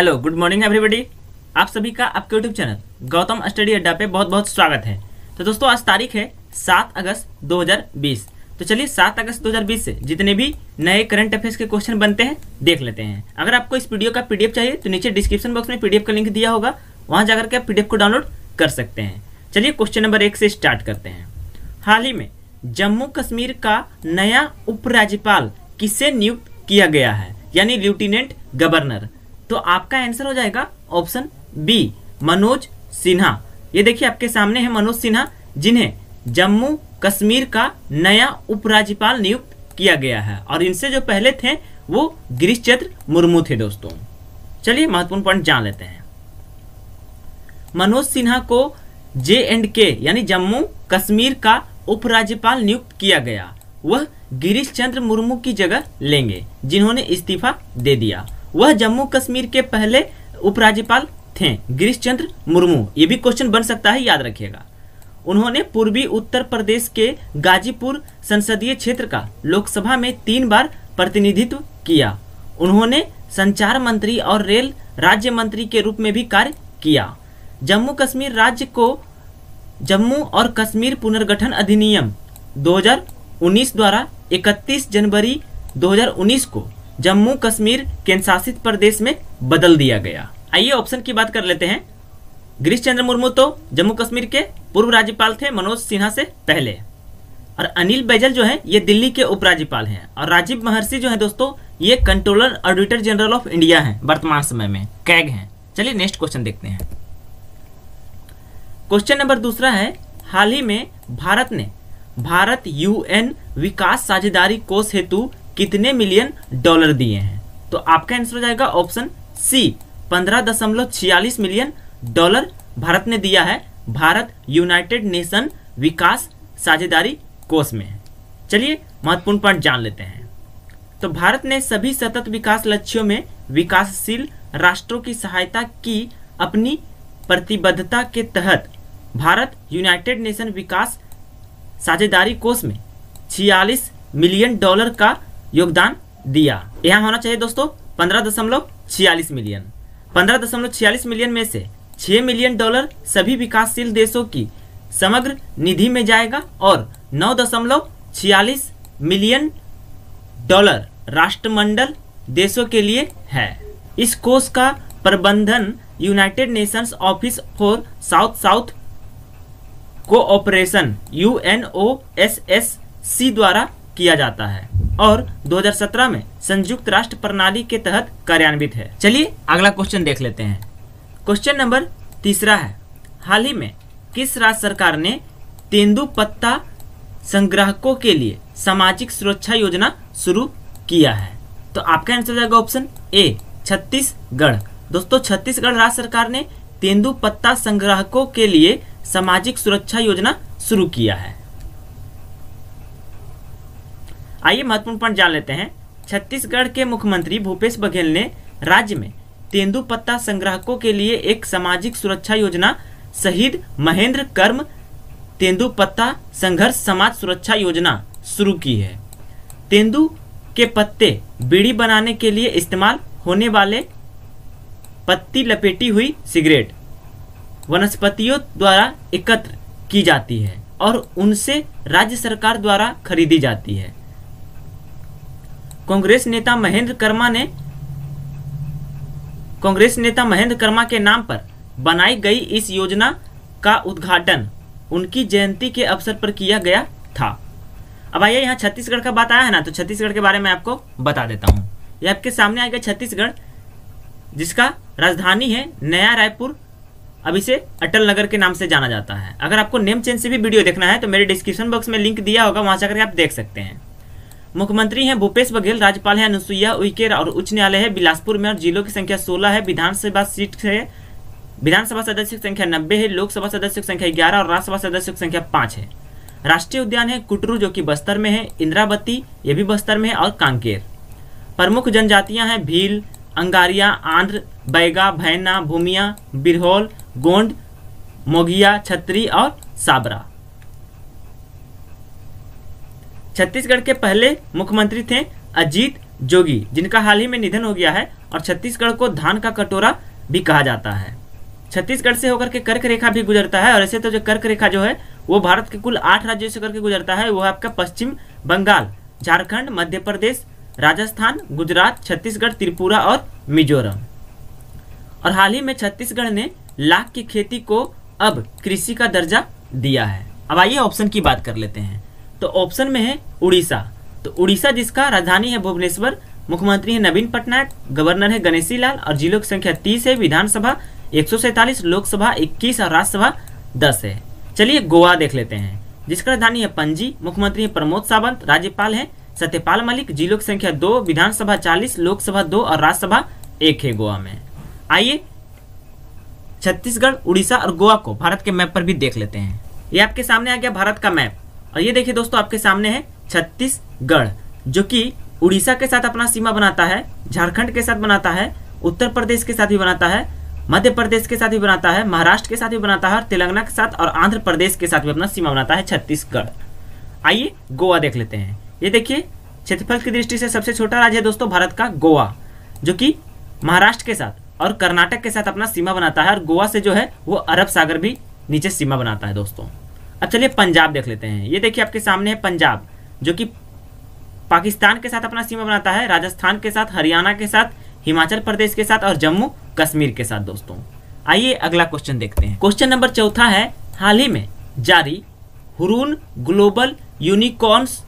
Hello good morning everybody आप सभी का आपके यूट्यूब चैनल गौतम स्टडी अड्डा पे बहुत बहुत स्वागत है। तो दोस्तों, आज तारीख है 7 अगस्त 2020 तो चलिए 7 अगस्त 2020 से जितने भी नए करंट अफेयर्स के क्वेश्चन बनते हैं, देख लेते हैं। अगर आपको इस वीडियो का पीडीएफ चाहिए तो नीचे डिस्क्रिप्शन बॉक्स में पीडीएफ का लिंक दिया होगा, वहाँ जाकर के आप पीडीएफ को डाउनलोड कर सकते हैं। चलिए क्वेश्चन नंबर एक से स्टार्ट करते हैं। हाल ही में जम्मू कश्मीर का नया उपराज्यपाल किसे नियुक्त किया गया है? यानी लेफ्टिनेंट गवर्नर। तो आपका आंसर हो जाएगा ऑप्शन बी, मनोज सिन्हा। ये देखिए, आपके सामने है मनोज सिन्हा, जिन्हें जम्मू कश्मीर का नया उपराज्यपाल नियुक्त किया गया है। और इनसे जो पहले थे, वो गिरीश चंद्र मुर्मू थे दोस्तों। चलिए, महत्वपूर्ण पॉइंट जान लेते हैं। मनोज सिन्हा को जे एंड के, यानी जम्मू कश्मीर का उपराज्यपाल नियुक्त किया गया। वह गिरीश चंद्र मुर्मू की जगह लेंगे, जिन्होंने इस्तीफा दे दिया। वह जम्मू कश्मीर के पहले उपराज्यपाल थे। गिरीश चंद्र मुर्मू। ये भी क्वेश्चन बन सकता है, याद रखिएगा। उन्होंने पूर्वी उत्तर प्रदेश के गाजीपुर संसदीय क्षेत्र का लोकसभा में तीन बार प्रतिनिधित्व किया। उन्होंने संचार मंत्री और रेल राज्य मंत्री के रूप में भी कार्य किया। जम्मू कश्मीर राज्य को जम्मू और कश्मीर पुनर्गठन अधिनियम 2019 द्वारा 31 जनवरी 2019 को जम्मू कश्मीर केंद्र शासित प्रदेश में बदल दिया गया। आइए ऑप्शन की बात कर लेते हैं। गिरीश चंद्र मुर्मू तो जम्मू कश्मीर के पूर्व राज्यपाल थे, मनोज सिन्हा से पहले। और अनिल बैजल जो है, ये दिल्ली के उपराज्यपाल हैं। और राजीव महर्षि जो है दोस्तों, ये controller auditor general of India हैं, वर्तमान समय में, कैग हैं। चलिए नेक्स्ट क्वेश्चन देखते हैं। क्वेश्चन नंबर दूसरा है, हाल ही में भारत ने, भारत यूएन विकास साझेदारी कोष हेतु कितने मिलियन डॉलर दिए हैं? तो आपका आंसर हो जाएगा ऑप्शन सी पंद्रह दशमलव छियालीस मिलियन डॉलर भारत ने दिया है। भारत यूनाइटेड नेशन विकास साझेदारी कोष में चलिए महत्वपूर्ण पॉइंट जान लेते हैं। तो भारत ने सभी सतत विकास लक्ष्यों में विकासशील राष्ट्रों की सहायता की अपनी प्रतिबद्धता के तहत भारत यूनाइटेड नेशन विकास साझेदारी कोष में 46 मिलियन डॉलर का योगदान दिया। यहाँ होना चाहिए दोस्तों पंद्रह दशमलव छियालीस मिलियन। पंद्रह दशमलव छियालीस मिलियन में से छह मिलियन डॉलर सभी विकासशील देशों की समग्र निधि में जाएगा और नौ दशमलव छियालीस मिलियन डॉलर राष्ट्रमंडल देशों के लिए है। इस कोष का प्रबंधन United Nations office for south south cooperation UNOSSC द्वारा किया जाता है। और 2017 में संयुक्त राष्ट्र प्रणाली के तहत कार्यान्वित है। चलिए अगला क्वेश्चन देख लेते हैं। क्वेश्चन नंबर तीसरा है। हाल ही में किस राज्य सरकार ने तेंदु पत्ता संग्राहकों के लिए सामाजिक सुरक्षा योजना शुरू किया है? तो आपका आंसर जाएगा ऑप्शन ए छत्तीसगढ़। दोस्तों, छत्तीसगढ़ राज्य सरकार ने तेंदु पत्ता संग्राहकों के लिए सामाजिक सुरक्षा योजना शुरू किया है। आइए महत्वपूर्ण पॉइंट जान लेते हैं। छत्तीसगढ़ के मुख्यमंत्री भूपेश बघेल ने राज्य में तेंदुपत्ता संग्राहकों के लिए एक सामाजिक सुरक्षा योजना, शहीद महेंद्र कर्म तेंदुपत्ता संघर्ष समाज सुरक्षा योजना, शुरू की है। तेंदु के पत्ते बीड़ी बनाने के लिए इस्तेमाल होने वाले पत्ती लपेटी हुई सिगरेट वनस्पतियों द्वारा एकत्र की जाती है और उनसे राज्य सरकार द्वारा खरीदी जाती है। कांग्रेस नेता महेंद्र कर्मा ने कांग्रेस नेता महेंद्र कर्मा के नाम पर बनाई गई इस योजना का उद्घाटन उनकी जयंती के अवसर पर किया गया था। अब आइए यहाँ छत्तीसगढ़ का बात आया है ना तो छत्तीसगढ़ के बारे में आपको बता देता हूँ। ये आपके सामने आएगा छत्तीसगढ़, जिसका राजधानी है नया रायपुर। अब इसे अटल नगर के नाम से जाना जाता है। अगर आपको नेम चेंज से भी वीडियो देखना है तो मेरे डिस्क्रिप्शन बॉक्स में लिंक दिया होगा, वहाँ जाकर आप देख सकते हैं। मुख्यमंत्री हैं भूपेश बघेल, राज्यपाल हैं अनुसुईया उइके और उच्च न्यायालय है बिलासपुर में और जिलों की संख्या 16 है। विधानसभा सीट है विधानसभा सदस्य की संख्या 90 है, लोकसभा सदस्य की संख्या 11 और राज्यसभा सदस्य की संख्या 5 है। राष्ट्रीय उद्यान है कुटरू, जो कि बस्तर में है, इंद्रावती, ये भी बस्तर में है और कांकेर। प्रमुख जनजातियाँ हैं भील, अंगारिया, आंध्र, बैगा, भैना, भूमिया, बिरहोल, गोंड, मोगिया, छत्री और साबरा। छत्तीसगढ़ के पहले मुख्यमंत्री थे अजीत जोगी, जिनका हाल ही में निधन हो गया है और छत्तीसगढ़ को धान का कटोरा भी कहा जाता है। छत्तीसगढ़ से होकर के कर्क रेखा भी गुजरता है और ऐसे तो जो कर्क रेखा जो है, वो भारत के कुल आठ राज्यों से करके गुजरता है। वो आपका पश्चिम बंगाल, झारखंड, मध्य प्रदेश, राजस्थान, गुजरात, छत्तीसगढ़, त्रिपुरा और मिजोरम। और हाल ही में छत्तीसगढ़ ने लाख की खेती को अब कृषि का दर्जा दिया है। अब आइए ऑप्शन की बात कर लेते हैं। तो ऑप्शन में है उड़ीसा। तो उड़ीसा जिसका राजधानी है भुवनेश्वर, मुख्यमंत्री है नवीन पटनायक, गवर्नर है गणेशी लाल और जिलों की संख्या तीस है विधानसभा, एक लोकसभा 21 और राज्यसभा 10 है। चलिए गोवा देख लेते हैं। जिसका राजधानी है पंजी मुख्यमंत्री है प्रमोद सावंत, राज्यपाल है सत्यपाल मलिक, जिलों की संख्या दो, विधानसभा 40 लोकसभा दो और राज्यसभा एक है गोवा में। आइए छत्तीसगढ़, उड़ीसा और गोवा को भारत के मैप पर भी देख लेते हैं। ये आपके सामने आ गया भारत का मैप। और ये देखिए दोस्तों, आपके सामने है छत्तीसगढ़, जो कि उड़ीसा के साथ अपना सीमा बनाता है, झारखंड के साथ बनाता है, उत्तर प्रदेश के साथ भी बनाता है, मध्य प्रदेश के साथ भी बनाता है, महाराष्ट्र के साथ भी बनाता है और तेलंगाना के साथ और आंध्र प्रदेश के साथ भी अपना सीमा बनाता है छत्तीसगढ़। आइए गोवा देख लेते हैं। ये देखिए, क्षेत्रफल की दृष्टि से सबसे छोटा राज्य है दोस्तों, भारत का गोवा, जो कि महाराष्ट्र के साथ और कर्नाटक के साथ अपना सीमा बनाता है और गोवा से जो है, वो अरब सागर भी नीचे सीमा बनाता है दोस्तों। अब चलिए पंजाब देख लेते हैं। ये देखिए आपके सामने है पंजाब, जो कि पाकिस्तान के साथ अपना सीमा बनाता है, राजस्थान के साथ, हरियाणा के साथ, हिमाचल प्रदेश के साथ और जम्मू कश्मीर के साथ दोस्तों। आइए अगला क्वेश्चन देखते हैं। क्वेश्चन नंबर चौथा है, हाल ही में जारी हुरून ग्लोबल यूनिकॉर्न्स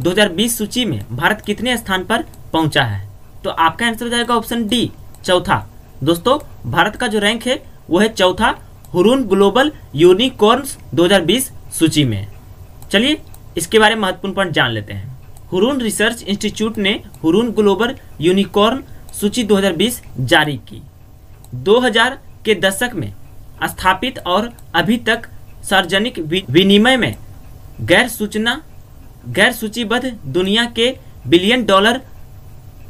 2020 सूची में भारत कितने स्थान पर पहुँचा है? तो आपका आंसर हो जाएगा ऑप्शन डी चौथा। दोस्तों, भारत का जो रैंक है, वो है चौथा। हुरून ग्लोबल यूनिकॉर्न्स 2020 सूची में। चलिए, इसके बारे में महत्वपूर्ण पॉइंट जान लेते हैं। हुरून रिसर्च इंस्टीट्यूट ने हुरून ग्लोबल यूनिकॉर्न सूची 2020 जारी की। 2000 के दशक में स्थापित और अभी तक सार्वजनिक विनिमय में गैर सूचना, गैर सूचीबद्ध दुनिया के बिलियन डॉलर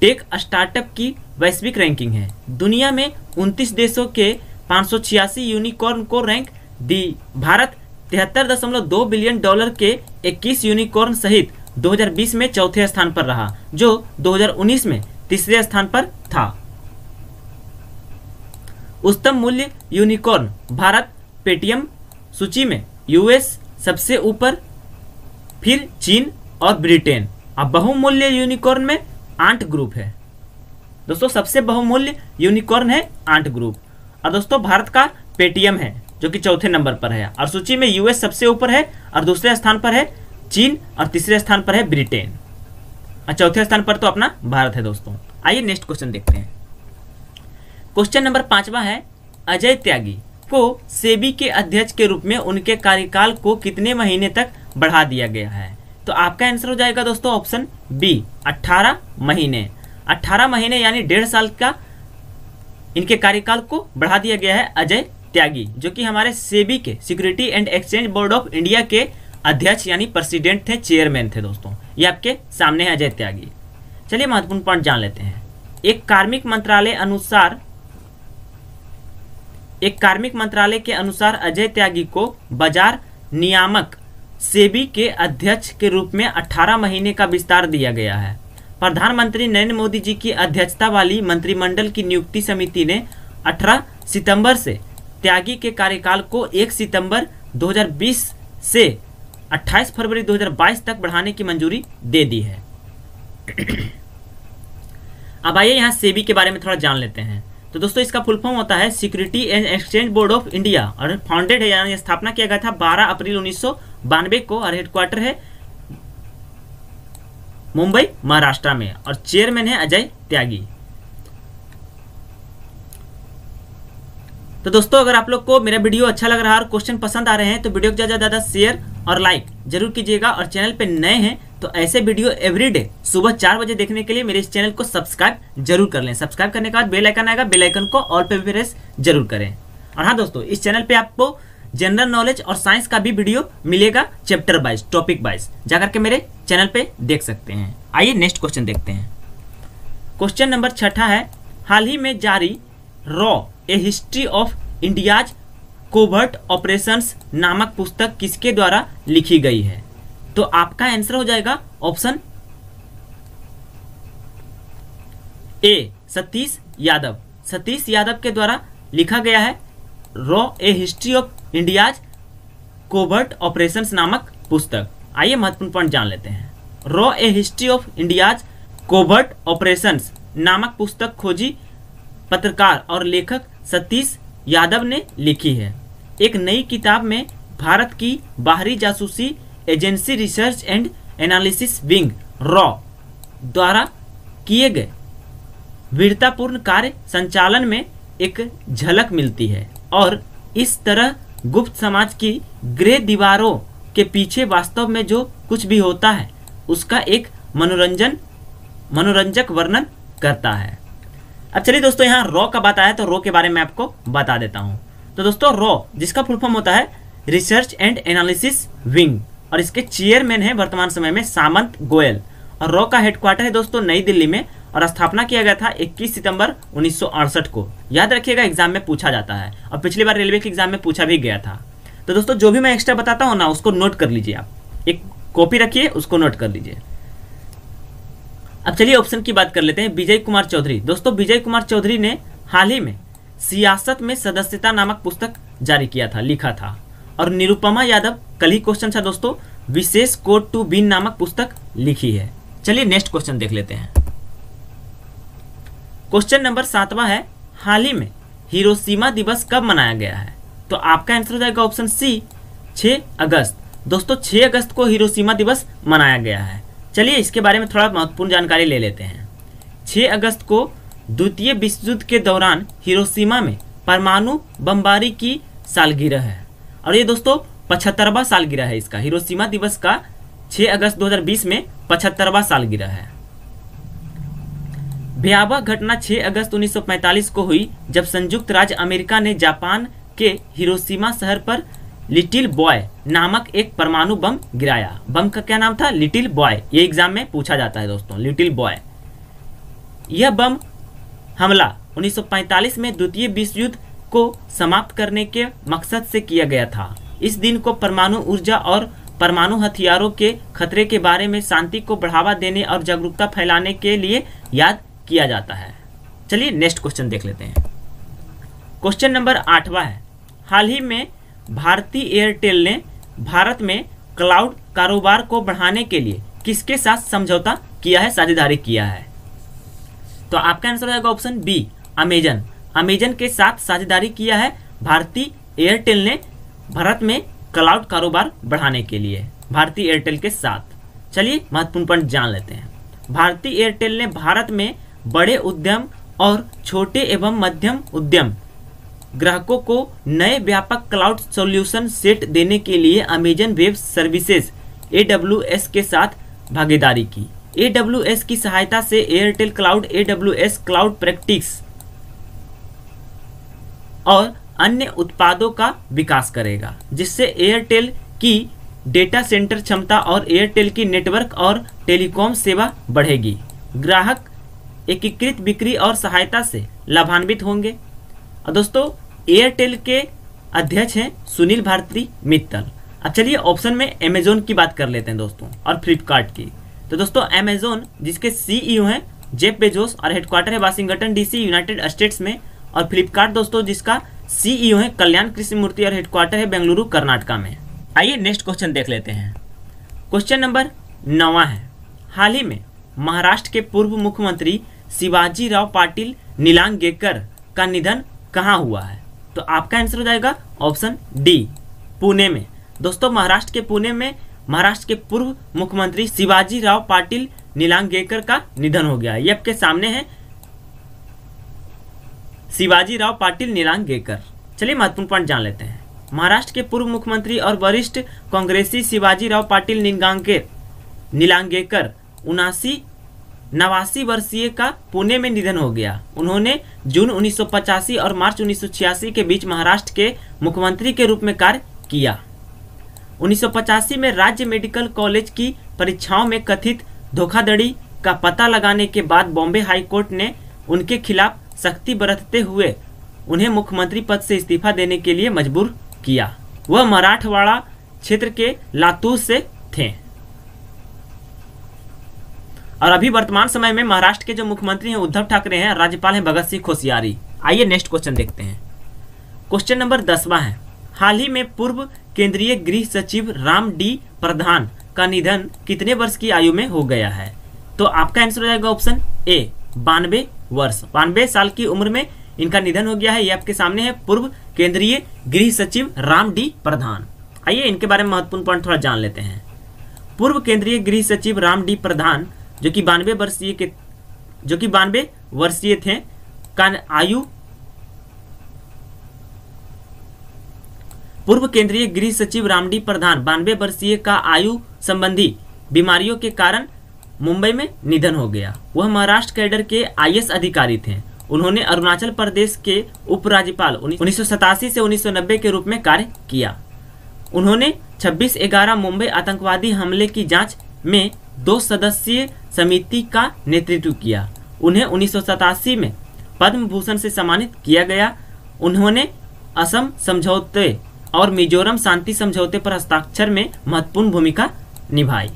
टेक स्टार्टअप की वैश्विक रैंकिंग है। दुनिया में 29 देशों के पाँच यूनिकॉर्न को रैंक दी भारत तिहत्तर दो बिलियन डॉलर के 21 यूनिकॉर्न सहित 2020 में चौथे स्थान पर रहा, जो 2019 में तीसरे स्थान पर था। उच्चतम मूल्य यूनिकॉर्न, भारत पेटीएम सूची में यूएस सबसे ऊपर, फिर चीन और ब्रिटेन। अब बहुमूल्य यूनिकॉर्न में आंट ग्रुप है। दोस्तों, सबसे बहुमूल्य यूनिकॉर्न है आंट ग्रुप। और दोस्तों, भारत का पेटीएम है, जो कि चौथे नंबर पर है। और सूची में यूएस सबसे ऊपर है और दूसरे स्थान पर है चीन और तीसरे स्थान पर है ब्रिटेन। और चौथे स्थान पर तो अपना भारत है दोस्तों। आइए नेक्स्ट क्वेश्चन देखते हैं। क्वेश्चन नंबर पांचवा है, अजय त्यागी को सेबी के अध्यक्ष के रूप में उनके कार्यकाल को कितने महीने तक बढ़ा दिया गया है? तो आपका आंसर हो जाएगा दोस्तों, ऑप्शन बी 18 महीने। 18 महीने यानी डेढ़ साल का इनके कार्यकाल को बढ़ा दिया गया है अजय त्यागी, जो कि हमारे सेबी के security and exchange board of India के अध्यक्ष यानी प्रेसिडेंट थे चेयरमैन थे दोस्तों। ये आपके सामने है अजय त्यागी। चलिए महत्वपूर्ण पॉइंट जान लेते हैं। एक कार्मिक मंत्रालय अनुसार, एक कार्मिक मंत्रालय के अनुसार अजय त्यागी को बाज़ार नियामक सेबी के अध्यक्ष के रूप में 18 महीने का विस्तार दिया गया है। प्रधानमंत्री नरेंद्र मोदी जी की अध्यक्षता वाली मंत्रिमंडल की नियुक्ति समिति ने 18 सितंबर से त्यागी के कार्यकाल को 1 सितंबर 2020 से 28 फरवरी 2022 तक बढ़ाने की मंजूरी दे दी है। अब आइए यहाँ सेबी के बारे में थोड़ा जान लेते हैं। तो दोस्तों, इसका फुल फॉर्म होता है security and exchange board of India और फाउंडेड है यानी स्थापना किया गया था 12 अप्रैल उन्नीस सौ बानवे को और हेडक्वार्टर है मुंबई, महाराष्ट्र में। और चेयरमैन है अजय त्यागी। तो दोस्तों, अगर आप लोग को मेरा वीडियो अच्छा लग रहा है और क्वेश्चन पसंद आ रहे हैं तो वीडियो को ज़्यादा ज़्यादा शेयर और लाइक ज़रूर कीजिएगा। और चैनल पे नए हैं तो ऐसे वीडियो एवरीडे सुबह चार बजे देखने के लिए मेरे इस चैनल को सब्सक्राइब ज़रूर कर लें। सब्सक्राइब करने के बाद बेल आइकन आएगा बेल आइकन को ऑल पे प्रेस ज़रूर करें। और हाँ दोस्तों, इस चैनल पे आपको जनरल नॉलेज और साइंस का भी वीडियो मिलेगा चैप्टर वाइज, टॉपिक वाइज। जाकर के मेरे चैनल पे देख सकते हैं। आइए नेक्स्ट क्वेश्चन देखते हैं। क्वेश्चन नंबर छठा है, हाल ही में जारी raw, a history of India's covert operations नामक पुस्तक किसके द्वारा लिखी गई है? तो आपका आंसर हो जाएगा ऑप्शन ए, सतीश यादव। सतीश यादव के द्वारा लिखा गया है, raw, a history of India's covert operation नामक पुस्तक। आइए महत्वपूर्ण पॉइंट जान लेते हैं। Raw a history of India's covert operations नामक पुस्तक खोजी पत्रकार और लेखक सतीश यादव ने लिखी है। एक नई किताब में भारत की बाहरी जासूसी agency research and analysis wing, raw, द्वारा किए गए वीरतापूर्ण कार्य संचालन में एक झलक मिलती है और इस तरह गुप्त समाज की ग्रे दीवारों के पीछे वास्तव में जो कुछ भी होता है, उसका एक मनोरंजन, मनोरंजक वर्णन करता है। अब चलिए दोस्तों, यहाँ रॉ का बात आया तो रॉ के बारे में आपको बता देता हूँ। तो दोस्तों, रॉ, जिसका फुल फॉर्म होता है रिसर्च एंड एनालिसिस विंग और इसके चेयरमैन है वर्तमान समय में सामंत गोयल। और रॉ का हेडक्वार्टर है दोस्तों, नई दिल्ली में और स्थापना किया गया था 21 सितंबर 1968 को। याद रखिएगा, एग्ज़ाम में पूछा जाता है। और पिछली बार रेलवे के एग्ज़ाम में पूछा भी गया था। तो दोस्तों, जो भी मैं एक्स्ट्रा बताता हूँ ना, उसको नोट कर लीजिए आप। एक कॉपी रखिए, उसको नोट कर लीजिए। अब चलिए ऑप्शन की बात कर लेते हैं, विजय कुमार चौधरी। दोस्तों, विजय कुमार चौधरी ने हाल ही में सियासत में सदस्यता नामक पुस्तक जारी किया था, लिखा था। और निरुपमा यादव, कल ही क्वेश्चन था दोस्तों, विशेष कोड टू बीन नामक पुस्तक लिखी है। चलिए नेक्स्ट क्वेश्चन देख लेते हैं। क्वेश्चन नंबर सातवां है, हाल ही में हिरोशिमा दिवस कब मनाया गया है? तो आपका आंसर हो जाएगा ऑप्शन सी 6 अगस्त। दोस्तों 6 अगस्त को हिरोशिमा दिवस मनाया गया है। चलिए इसके बारे में थोड़ा महत्वपूर्ण जानकारी ले लेते हैं। 6 अगस्त को द्वितीय विश्व युद्ध के दौरान हिरोशिमा में परमाणु बमबारी की सालगिरह है। और ये दोस्तों, पचहत्तरवा सालगिरह है इसका। हिरोशिमा दिवस का 6 अगस्त 2020 में पचहत्तरवा सालगिरह है। भयावह घटना 6 अगस्त 1945 को हुई, जब संयुक्त राज्य अमेरिका ने जापान के हिरोशिमा शहर पर लिटिल बॉय नामक एक परमाणु बम गिराया। बम का क्या नाम था? Little boy. ये एग्ज़ाम में पूछा जाता है दोस्तों, लिटिल बॉय। यह बम हमला 1945 में द्वितीय विश्व युद्ध को समाप्त करने के मकसद से किया गया था। इस दिन को परमाणु ऊर्जा और परमाणु हथियारों के खतरे के बारे में शांति को बढ़ावा देने और जागरूकता फैलाने के लिए याद किया जाता है। चलिए नेक्स्ट क्वेश्चन देख लेते हैं। क्वेश्चन नंबर आठवां है। हाल ही में भारतीय एयरटेल ने भारत में क्लाउड कारोबार को बढ़ाने के लिए किसके साथ समझौता किया है, साझेदारी किया है? तो आपका आंसर हो जाएगा ऑप्शन बी अमेजन अमेजन के साथ साझेदारी किया है भारतीय एयरटेल ने भारत में क्लाउड कारोबार बढ़ाने के लिए, भारतीय एयरटेल के साथ। चलिए महत्वपूर्ण पॉइंट जान लेते हैं। भारतीय एयरटेल ने भारत में बड़े उद्यम और छोटे एवं मध्यम उद्यम। ग्राहकों को नए व्यापक क्लाउड सॉल्यूशन सेट देने के लिए अमेजन वेब सर्विसेज़ ए के साथ भागीदारी की। एडब्ल्यूएस की सहायता से Airtel cloud AWS cloud practice और अन्य उत्पादों का विकास करेगा, जिससे एयरटेल की डेटा सेंटर क्षमता और एयरटेल की नेटवर्क और टेलीकॉम सेवा बढ़ेगी। ग्राहक एकीकृत बिक्री और सहायता से लाभान्वित होंगे। और दोस्तों एयरटेल के अध्यक्ष हैं सुनील भारती मित्तल। अब चलिए ऑप्शन में अमेजोन की बात कर लेते हैं दोस्तों, और फ्लिपकार्ट की। तो दोस्तों अमेजोन जिसके सीईओ हैं जेप बेजोस और हेडक्वार्टर है वाशिंगटन डीसी यूनाइटेड स्टेट्स में। और फ्लिपकार्ट दोस्तों, जिसका सीईओ है कल्याण कृष्ण मूर्ति और हेडक्वार्टर है बेंगलुरु, कर्नाटका में। आइए नेक्स्ट क्वेश्चन देख लेते हैं। क्वेश्चन नंबर नवा है। हाल ही में महाराष्ट्र के पूर्व मुख्यमंत्री शिवाजी राव पाटिल नीलांगेकर का निधन कहाँ हुआ है? तो आपका आंसर हो जाएगा ऑप्शन डी पुणे में। दोस्तों, महाराष्ट्र के पुणे में महाराष्ट्र के पूर्व मुख्यमंत्री शिवाजी राव पाटिल नीलांगेकर का निधन हो गया। ये आपके सामने है शिवाजी राव पाटिल नीलांगेकर चलिए महत्वपूर्ण पॉइंट जान लेते हैं। महाराष्ट्र के पूर्व मुख्यमंत्री और वरिष्ठ कांग्रेसी शिवाजी राव पाटिल नीलांगेकर उनासी नवासी वर्षीय का पुणे में निधन हो गया। उन्होंने जून उन्नीस सौ पचासी और मार्च उन्नीस सौ छियासी के बीच महाराष्ट्र के मुख्यमंत्री के रूप में कार्य किया। उन्नीस सौ पचासी में राज्य मेडिकल कॉलेज की परीक्षाओं में कथित धोखाधड़ी का पता लगाने के बाद बॉम्बे हाईकोर्ट ने उनके खिलाफ सख्ती बरतते हुए उन्हें मुख्यमंत्री पद से इस्तीफा देने के लिए मजबूर किया। वह मराठवाड़ा क्षेत्र के लातूर से थे। और अभी वर्तमान समय में महाराष्ट्र के जो मुख्यमंत्री हैं, उद्धव ठाकरे हैं, राज्यपाल हैं भगत सिंह कोश्यारी आइए नेक्स्ट क्वेश्चन देखते हैं। क्वेश्चन नंबर दसवां है। हाल ही में पूर्व केंद्रीय गृह सचिव राम डी प्रधान का निधन कितने वर्ष की आयु में हो गया है? तो आपका आंसर हो जाएगा ऑप्शन ए बानवे वर्ष। बानवे साल की उम्र में इनका निधन हो गया है। ये आपके सामने है पूर्व केंद्रीय गृह सचिव राम डी प्रधान। आइए इनके बारे में महत्वपूर्ण पॉइंट थोड़ा जान लेते हैं। पूर्व केंद्रीय गृह सचिव राम डी प्रधान जो कि बानवे वर्षीय के जो कि बानवे वर्षीय थे। का आयु पूर्व केंद्रीय गृह सचिव रामडी प्रधान, बानवे वर्षीय का आयु संबंधी बीमारियों के कारण मुंबई में निधन हो गया। वह महाराष्ट्र कैडर के आईएएस अधिकारी थे। उन्होंने अरुणाचल प्रदेश के उपराज्यपाल उन्नीस सौ सतासी से 1990 के रूप में कार्य किया। उन्होंने 26 ग्यारह मुंबई आतंकवादी हमले की जाँच में दो सदस्यीय समिति का नेतृत्व किया। उन्हें उन्नीस सौ सतासी में पद्म भूषण से सम्मानित किया गया। उन्होंने असम समझौते और मिजोरम शांति समझौते पर हस्ताक्षर में महत्वपूर्ण भूमिका निभाई।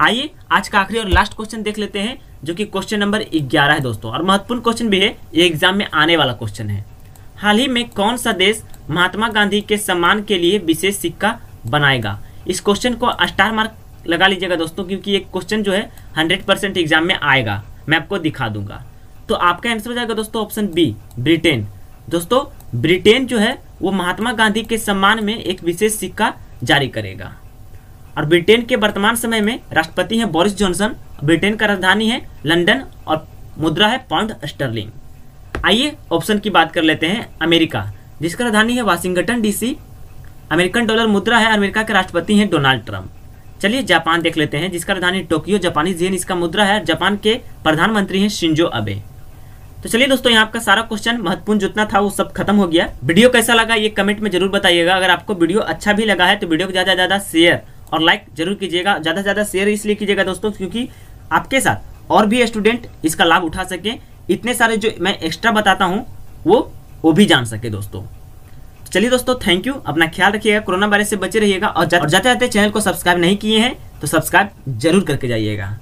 आइए, आज का आखिरी और लास्ट क्वेश्चन देख लेते हैं, जो कि क्वेश्चन नंबर 11 है दोस्तों। और महत्वपूर्ण क्वेश्चन भी है, ये एग्ज़ाम में आने वाला क्वेश्चन है। हाल ही में कौन सा देश महात्मा गांधी के सम्मान के लिए विशेष सिक्का बनाएगा? इस क्वेश्चन को स्टार मार्क लगा लीजिएगा दोस्तों, क्योंकि ये क्वेश्चन जो है हंड्रेड परसेंट एग्ज़ाम में आएगा। मैं आपको दिखा दूँगा। तो आपका आंसर हो जाएगा दोस्तों ऑप्शन बी ब्रिटेन दोस्तों ब्रिटेन जो है, वो महात्मा गांधी के सम्मान में एक विशेष सिक्का जारी करेगा। और ब्रिटेन के वर्तमान समय में राष्ट्रपति हैं बोरिस जॉनसन ब्रिटेन का राजधानी है लंदन और मुद्रा है पाउंड स्टर्लिंग आइए ऑप्शन की बात कर लेते हैं, अमेरिका। जिसका राजधानी है वाशिंगटन डीसी अमेरिकन डॉलर मुद्रा है अमेरिका के राष्ट्रपति हैं डोनाल्ड ट्रंप चलिए जापान देख लेते हैं, जिसका राजधानी टोक्यो, जापानी जेन, इसका मुद्रा है, जापान के प्रधानमंत्री हैं शिंजो अबे। तो चलिए दोस्तों, यहाँ आपका सारा क्वेश्चन महत्वपूर्ण जितना था, वो सब खत्म हो गया। वीडियो कैसा लगा, ये कमेंट में ज़रूर बताइएगा। अगर आपको वीडियो अच्छा भी लगा है तो वीडियो को ज़्यादा से ज़्यादा शेयर और लाइक ज़रूर कीजिएगा। ज़्यादा से ज़्यादा शेयर इसलिए कीजिएगा दोस्तों, क्योंकि आपके साथ और भी स्टूडेंट इसका लाभ उठा सके। इतने सारे जो मैं एक्स्ट्रा बताता हूँ, वो वो भी जान सके दोस्तों। चलिए दोस्तों थैंक यू अपना ख्याल रखिएगा, कोरोना वायरस से बचे रहिएगा और जाते जाते चैनल को सब्सक्राइब नहीं किए हैं तो सब्सक्राइब ज़रूर करके जाइएगा।